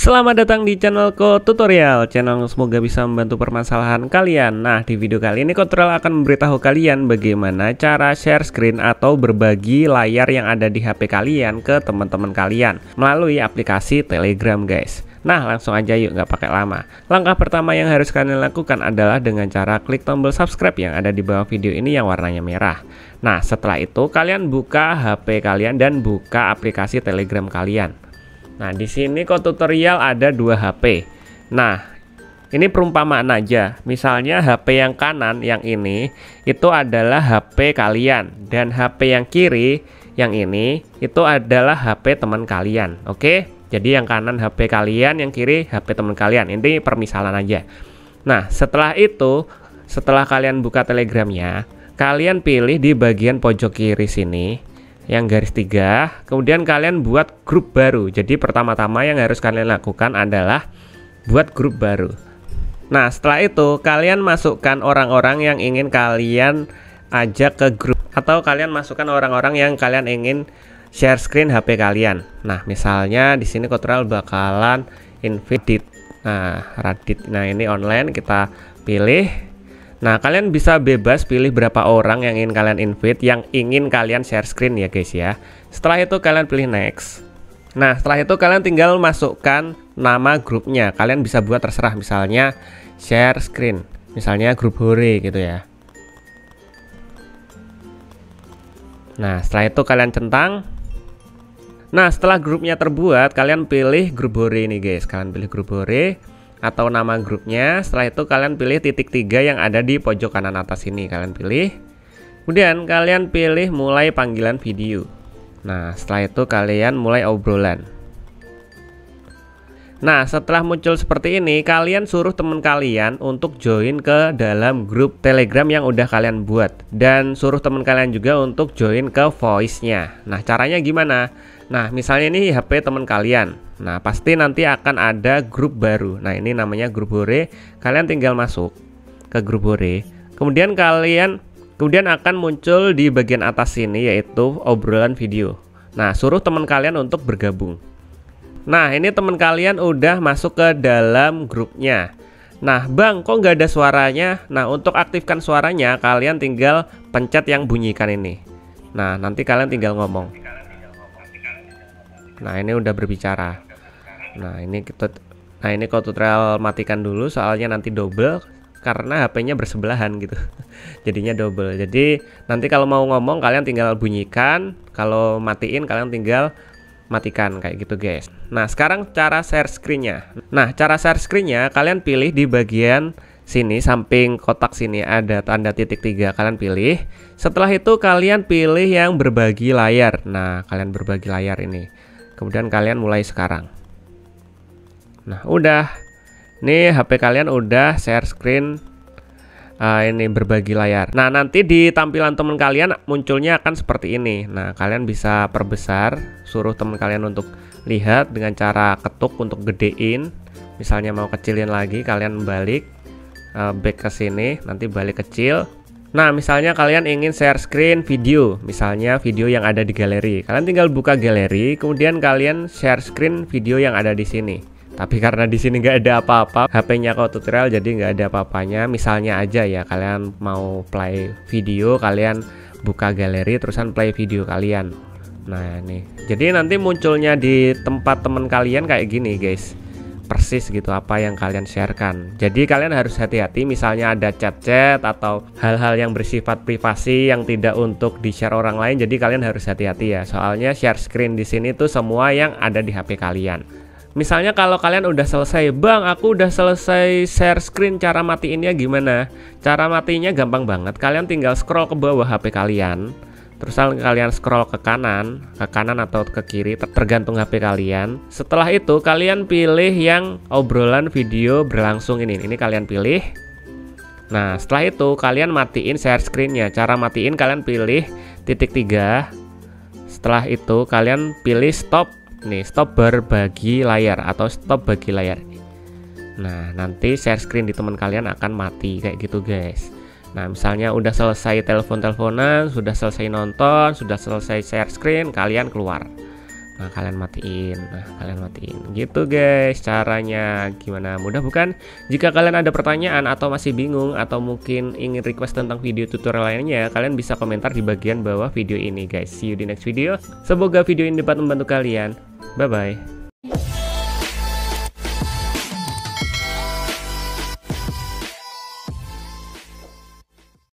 Selamat datang di channelku tutorial. Channel semoga bisa membantu permasalahan kalian. Nah di video kali ini tutorial akan memberitahu kalian Bagaimana cara share screen atau berbagi layar yang ada di HP kalian ke teman-teman kalian Melalui aplikasi telegram guys. Nah langsung aja yuk nggak pakai lama. Langkah pertama yang harus kalian lakukan adalah dengan cara klik tombol subscribe yang ada di bawah video ini yang warnanya merah. Nah setelah itu kalian buka HP kalian dan buka aplikasi telegram kalian Nah, di sini kok tutorial ada dua HP. Nah, ini perumpamaan aja. Misalnya HP yang kanan yang ini itu adalah HP kalian dan HP yang kiri yang ini itu adalah HP teman kalian. Oke? Jadi yang kanan HP kalian, yang kiri HP teman kalian. Ini permisalan aja. Nah, setelah itu, setelah kalian buka Telegramnya, kalian pilih di bagian pojok kiri sini yang garis tiga. Kemudian kalian buat grup baru. Jadi pertama-tama yang harus kalian lakukan adalah buat grup baru. Nah setelah itu kalian masukkan orang-orang yang ingin kalian ajak ke grup atau kalian masukkan orang-orang yang kalian ingin share screen HP kalian. Nah misalnya di sini Kotoral bakalan invite nah Radit. Nah ini online kita pilih Nah, kalian bisa bebas pilih berapa orang yang ingin kalian invite, yang ingin kalian share screen ya guys ya. Setelah itu kalian pilih next. Nah, setelah itu kalian tinggal masukkan nama grupnya. Kalian bisa buat terserah misalnya share screen, misalnya grup hore gitu ya. Nah, setelah itu kalian centang. Nah, setelah grupnya terbuat, kalian pilih grup hore ini guys. Kalian pilih grup hore atau nama grupnya. Setelah itu kalian pilih titik tiga yang ada di pojok kanan atas ini. Kalian pilih. Kemudian kalian pilih mulai panggilan video. Nah, setelah itu kalian mulai obrolan. Nah, setelah muncul seperti ini, kalian suruh teman kalian untuk join ke dalam grup Telegram yang udah kalian buat dan suruh teman kalian juga untuk join ke voice-nya. Nah, caranya gimana? Nah, misalnya ini HP teman kalian. Nah, pasti nanti akan ada grup baru. Nah, ini namanya grup hore. Kalian tinggal masuk ke grup hore. Kemudian kalian kemudian akan muncul di bagian atas sini yaitu obrolan video. Nah, suruh teman kalian untuk bergabung. Nah, ini teman kalian udah masuk ke dalam grupnya. Nah, Bang, kok nggak ada suaranya? Nah, untuk aktifkan suaranya, kalian tinggal pencet yang bunyikan ini. Nah, nanti kalian tinggal ngomong. Nah, ini udah berbicara. Nah ini kita Nah ini kalau tutorial matikan dulu soalnya nanti double karena HP-nya bersebelahan gitu. Jadinya double. Jadi nanti kalau mau ngomong kalian tinggal bunyikan, kalau matiin kalian tinggal matikan kayak gitu guys. Nah sekarang cara share screen-nya. Nah cara share screen-nya kalian pilih di bagian sini samping kotak sini ada tanda titik tiga kalian pilih. Setelah itu kalian pilih yang berbagi layar. Nah kalian berbagi layar ini. Kemudian kalian mulai sekarang. Nah, udah. Nih HP kalian udah share screen uh, ini berbagi layar. Nah, nanti di tampilan teman kalian munculnya akan seperti ini. Nah, kalian bisa perbesar, suruh teman kalian untuk lihat dengan cara ketuk untuk gedein. Misalnya mau kecilin lagi, kalian balik uh, back ke sini, nanti balik kecil. Nah, misalnya kalian ingin share screen video, misalnya video yang ada di galeri. Kalian tinggal buka galeri, kemudian kalian share screen video yang ada di sini. Tapi karena di sini nggak ada apa-apa, HP-nya kok tutorial jadi nggak ada apa-apanya. Misalnya aja ya kalian mau play video, kalian buka galeri terusan play video kalian. Nah ini, jadi nanti munculnya di tempat teman kalian kayak gini guys persis gitu apa yang kalian sharekan. Jadi kalian harus hati-hati misalnya ada chat-chat atau hal-hal yang bersifat privasi yang tidak untuk di-share orang lain. Jadi kalian harus hati-hati ya. Soalnya share screen di sini tuh semua yang ada di HP kalian. Misalnya kalau kalian udah selesai, Bang, aku udah selesai share screen cara matiinnya gimana? Cara matinya gampang banget. Kalian tinggal scroll ke bawah HP kalian. Terus kalian scroll ke kanan, ke kanan atau ke kiri tergantung HP kalian. Setelah itu kalian pilih yang obrolan video berlangsung ini. Ini kalian pilih. Nah, setelah itu kalian matiin share screennya. Cara matiin kalian pilih titik tiga. Setelah itu kalian pilih stop nih stop berbagi layar atau stop bagi layar nah nanti share screen di teman kalian akan mati kayak gitu guys nah misalnya udah selesai telepon-teleponan sudah selesai nonton sudah selesai share screen kalian keluar Nah, kalian matiin. Nah, kalian matiin. Gitu guys caranya. Gimana? Mudah bukan? Jika kalian ada pertanyaan atau masih bingung atau mungkin ingin request tentang video tutorial lainnya, kalian bisa komentar di bagian bawah video ini guys. See you di next video. Semoga video ini dapat membantu kalian. Bye bye.